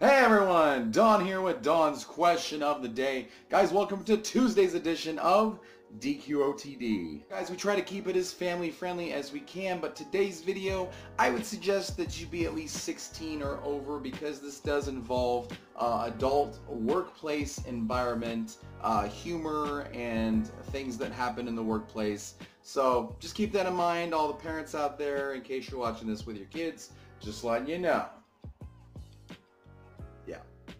Hey everyone, Don here with Don's question of the day. Guys, welcome to Tuesday's edition of DQOTD. Guys, we try to keep it as family friendly as we can, but today's video, I would suggest that you be at least 16 or over because this does involve uh, adult workplace environment, uh, humor, and things that happen in the workplace. So just keep that in mind, all the parents out there, in case you're watching this with your kids, just letting you know.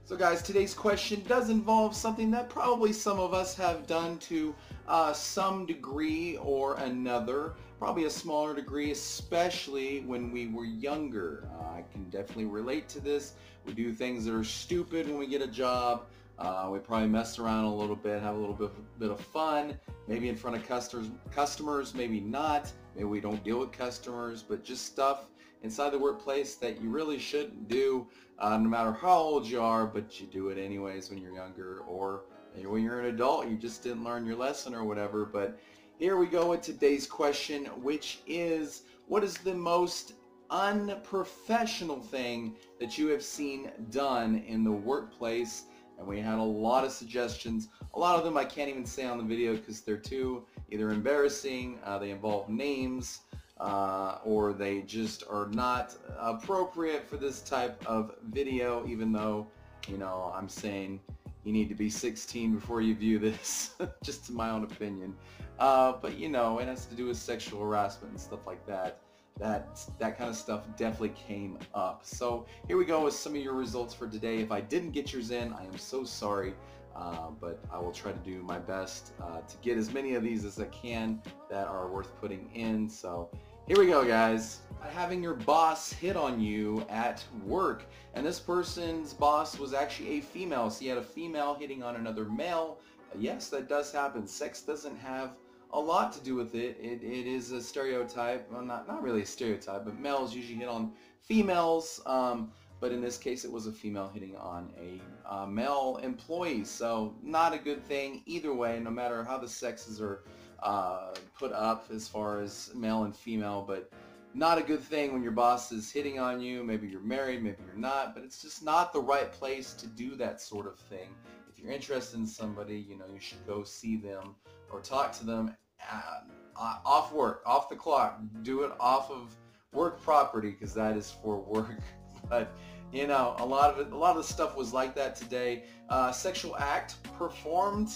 So guys, today's question does involve something that probably some of us have done to uh, some degree or another, probably a smaller degree, especially when we were younger. Uh, I can definitely relate to this. We do things that are stupid when we get a job. Uh, we probably mess around a little bit, have a little bit, bit of fun, maybe in front of customers, customers, maybe not. Maybe we don't deal with customers, but just stuff inside the workplace that you really shouldn't do uh, no matter how old you are, but you do it anyways when you're younger or when you're an adult, you just didn't learn your lesson or whatever. But here we go with today's question, which is, what is the most unprofessional thing that you have seen done in the workplace? And we had a lot of suggestions. A lot of them I can't even say on the video because they're too either embarrassing, uh, they involve names, uh, or they just are not appropriate for this type of video, even though, you know, I'm saying you need to be 16 before you view this, just in my own opinion. Uh, but you know, it has to do with sexual harassment and stuff like that. That, that kind of stuff definitely came up. So here we go with some of your results for today. If I didn't get yours in, I am so sorry. Uh, but I will try to do my best uh, to get as many of these as I can that are worth putting in. So here we go, guys. Having your boss hit on you at work, and this person's boss was actually a female, so you had a female hitting on another male. Yes, that does happen. Sex doesn't have a lot to do with it. It, it is a stereotype. Well, not, not really a stereotype, but males usually hit on females. Um, but in this case, it was a female hitting on a uh, male employee. So not a good thing either way, no matter how the sexes are uh, put up as far as male and female, but not a good thing when your boss is hitting on you. Maybe you're married, maybe you're not, but it's just not the right place to do that sort of thing. If you're interested in somebody, you know, you should go see them or talk to them uh, off work, off the clock. Do it off of work property because that is for work. but you know, a lot of it, a lot of the stuff was like that today. Uh, sexual act performed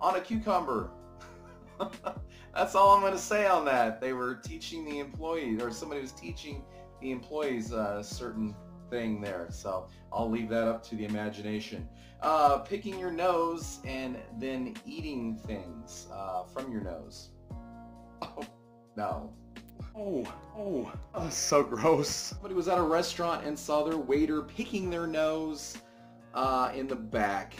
on a cucumber. That's all I'm going to say on that. They were teaching the employees, or somebody was teaching the employees a certain thing there. So I'll leave that up to the imagination. Uh, picking your nose and then eating things uh, from your nose. Oh, no. Oh, oh, oh, so gross. Somebody was at a restaurant and saw their waiter picking their nose uh, in the back.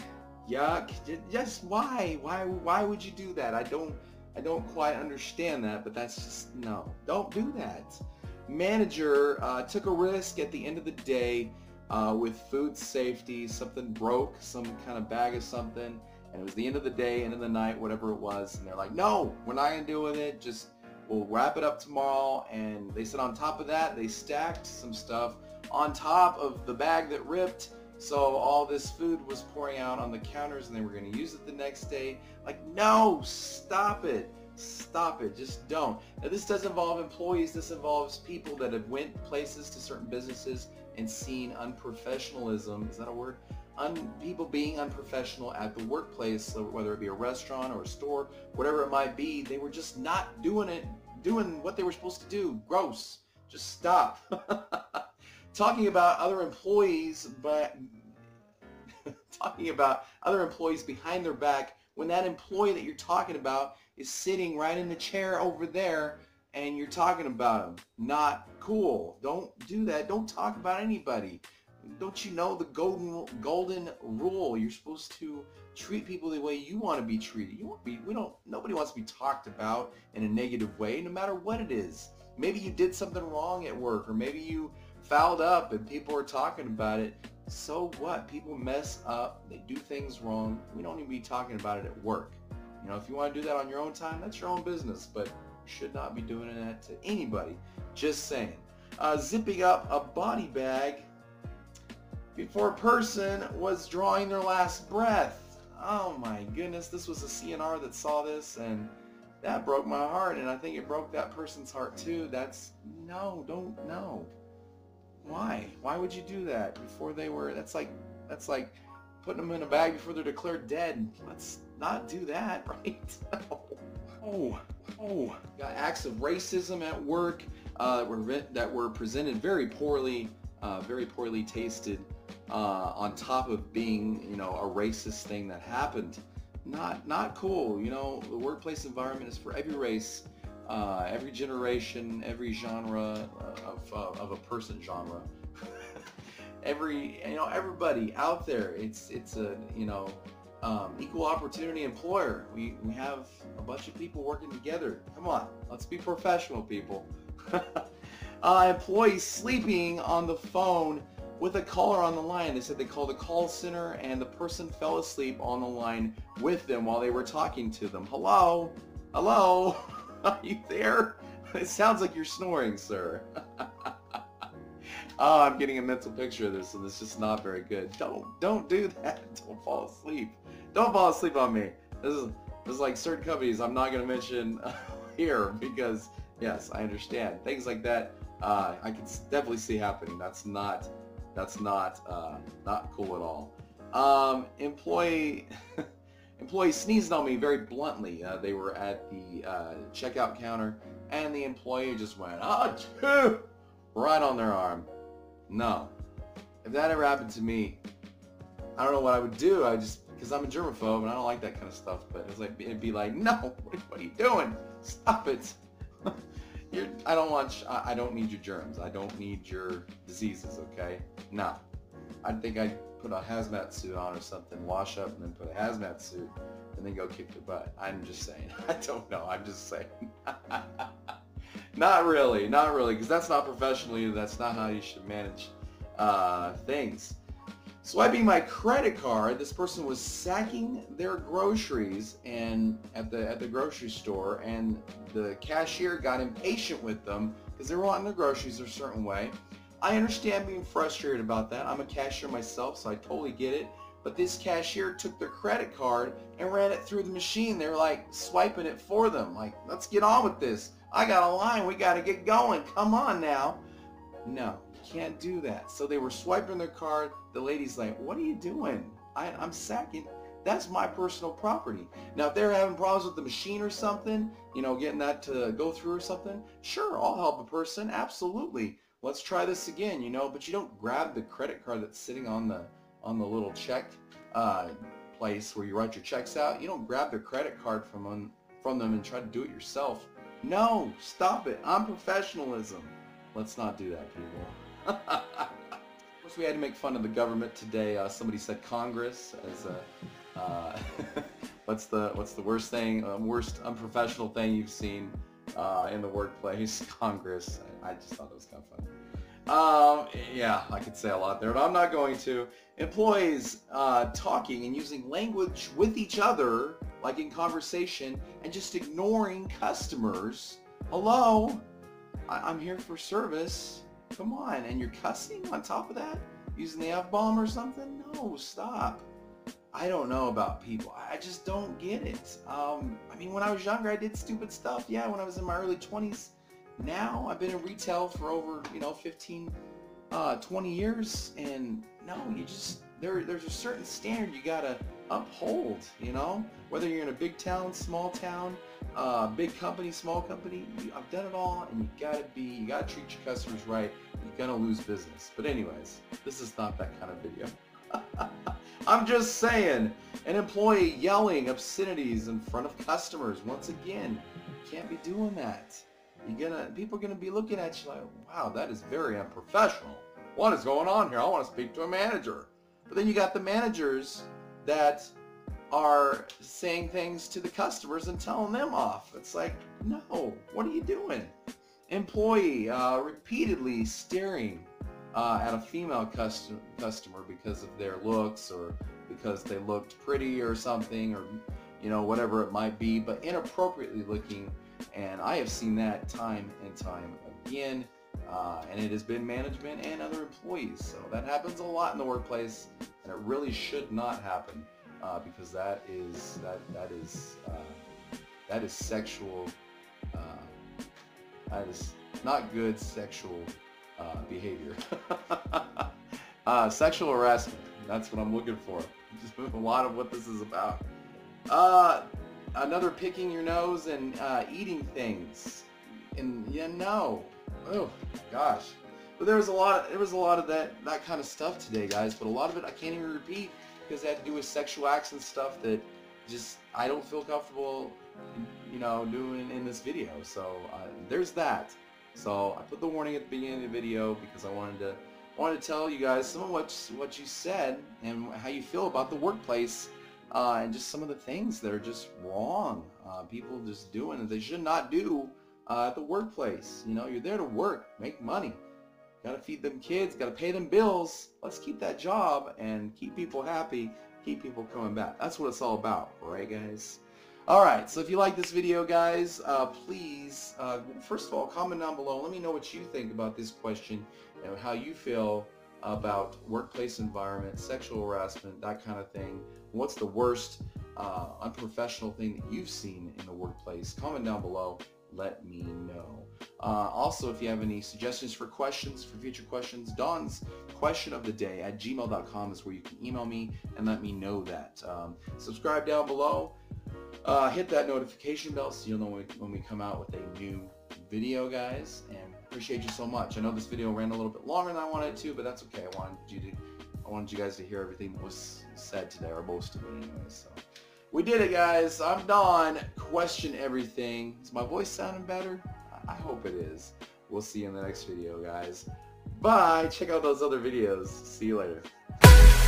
Yuck. Just why? Why? Why would you do that? I don't. I don't quite understand that, but that's just no. Don't do that. Manager uh, took a risk at the end of the day uh, with food safety. Something broke, some kind of bag of something, and it was the end of the day, end of the night, whatever it was. And they're like, no, we're not gonna deal with it. Just we'll wrap it up tomorrow. And they said on top of that, they stacked some stuff on top of the bag that ripped so all this food was pouring out on the counters and they were going to use it the next day. Like, no, stop it. Stop it. Just don't. Now, this does involve employees. This involves people that have went places to certain businesses and seen unprofessionalism. Is that a word? Un- people being unprofessional at the workplace, whether it be a restaurant or a store, whatever it might be, they were just not doing it, doing what they were supposed to do. Gross. Just stop. talking about other employees, but talking about other employees behind their back when that employee that you're talking about is sitting right in the chair over there and you're talking about them. Not cool. Don't do that. Don't talk about anybody. Don't you know the golden golden rule? You're supposed to treat people the way you want to be treated. You want to be. We don't. Nobody wants to be talked about in a negative way, no matter what it is. Maybe you did something wrong at work, or maybe you fouled up and people are talking about it. So what? People mess up. They do things wrong. We don't need to be talking about it at work. You know, if you want to do that on your own time, that's your own business. But you should not be doing that to anybody. Just saying. Uh, zipping up a body bag before a person was drawing their last breath. Oh my goodness, this was a CNR that saw this and that broke my heart and I think it broke that person's heart too. That's, no, don't, no. Why? Why would you do that before they were, that's like, that's like putting them in a bag before they're declared dead. Let's not do that, right? oh, oh. Got acts of racism at work uh, were, that were presented very poorly, uh, very poorly tasted uh, on top of being, you know, a racist thing that happened. Not, not cool. You know, the workplace environment is for every race, uh, every generation, every genre uh, of, uh, of a person genre. every, you know, everybody out there. It's, it's a, you know, um, equal opportunity employer. We, we have a bunch of people working together. Come on, let's be professional, people. uh, employees sleeping on the phone with a caller on the line. They said they called a call center and the person fell asleep on the line with them while they were talking to them. Hello? Hello? Are you there? It sounds like you're snoring, sir. oh, I'm getting a mental picture of this and it's just not very good. Don't don't do that. Don't fall asleep. Don't fall asleep on me. This is this is like certain companies I'm not going to mention here because yes, I understand. Things like that uh, I can definitely see happening. That's not that's not uh, not cool at all. Um, employee employee sneezed on me very bluntly. Uh, they were at the uh, checkout counter, and the employee just went, "Oh, right on their arm." No, if that ever happened to me, I don't know what I would do. I just because I'm a germaphobe and I don't like that kind of stuff. But it's like it'd be like, "No, what are you doing? Stop it!" You're, I don't want, I don't need your germs. I don't need your diseases, okay? No. I think I'd put a hazmat suit on or something, wash up and then put a hazmat suit and then go kick the butt. I'm just saying. I don't know. I'm just saying. not really. Not really. Because that's not professionally. That's not how you should manage uh, things. Swiping my credit card, this person was sacking their groceries and at the at the grocery store, and the cashier got impatient with them because they were wanting their groceries a certain way. I understand being frustrated about that. I'm a cashier myself, so I totally get it. But this cashier took their credit card and ran it through the machine. They were like swiping it for them. Like, let's get on with this. I got a line. We got to get going. Come on now. No, can't do that. So they were swiping their card. The lady's like, what are you doing? I, I'm sacking. That's my personal property. Now, if they're having problems with the machine or something, you know, getting that to go through or something, sure, I'll help a person. Absolutely. Let's try this again, you know, but you don't grab the credit card that's sitting on the on the little check uh, place where you write your checks out. You don't grab their credit card from on, from them and try to do it yourself. No, stop it. I'm professionalism. Let's not do that, people of course, we had to make fun of the government today. Uh, somebody said Congress as a uh, what's the what's the worst thing, uh, worst unprofessional thing you've seen uh, in the workplace? Congress. I, just thought it was kind of funny. Um, yeah, I could say a lot there, but I'm not going to. Employees uh, talking and using language with each other, like in conversation, and just ignoring customers. Hello, I- I'm here for service. Come on, and you're cussing on top of that? Using the F-bomb or something? No, stop. I don't know about people. I just don't get it. Um, I mean, when I was younger, I did stupid stuff. Yeah, when I was in my early 20s. Now, I've been in retail for over, you know, 15, uh, 20 years, and no, you just, there, there's a certain standard you gotta uphold, you know? Whether you're in a big town, small town, uh, big company, small company, you, I've done it all, and you gotta be, you gotta treat your customers right. You're gonna lose business. But anyways, this is not that kind of video. I'm just saying, an employee yelling obscenities in front of customers. Once again, can't be doing that. You're gonna, people are gonna be looking at you like, wow, that is very unprofessional. What is going on here? I want to speak to a manager. But then you got the managers that are saying things to the customers and telling them off. It's like, no, what are you doing? Employee uh, repeatedly staring uh, at a female custom customer because of their looks or because they looked pretty or something or you know whatever it might be, but inappropriately looking. And I have seen that time and time again. Uh, and it has been management and other employees. So that happens a lot in the workplace, and it really should not happen uh, because that is that that is uh, that is sexual. Uh, that is not good sexual uh, behavior. Uh, sexual harassment. That's what I'm looking for. Just a lot of what this is about. another picking your nose and eating things. And you know, oh gosh. But there was a lot of, there was a lot of that that kind of stuff today, guys. But a lot of it I can't even repeat because it had to do with sexual acts and stuff that just I don't feel comfortable, you know, doing in this video. So uh, there's that. So I put the warning at the beginning of the video because I wanted to wanted to tell you guys some of what what you said and how you feel about the workplace uh, and just some of the things that are just wrong. Uh, people just doing that they should not do uh, at the workplace. You know, you're there to work, make money. Got to feed them kids, got to pay them bills. Let's keep that job and keep people happy, keep people coming back. That's what it's all about, right guys? Alright, so if you like this video, guys, uh, please, uh, first of all, comment down below. Let me know what you think about this question and how you feel about workplace environment, sexual harassment, that kind of thing. What's the worst uh, unprofessional thing that you've seen in the workplace? Comment down below let me know. Uh, also, if you have any suggestions for questions, for future questions, Don's question of the day at gmail.com is where you can email me and let me know that. Um, subscribe down below. Uh, hit that notification bell so you'll know when we, when we come out with a new video, guys. And appreciate you so much. I know this video ran a little bit longer than I wanted to, but that's okay. I wanted you to, I wanted you guys to hear everything that was said today, or most of it anyway. So. We did it, guys. I'm Don. Question everything. Is my voice sounding better? I hope it is. We'll see you in the next video, guys. Bye. Check out those other videos. See you later.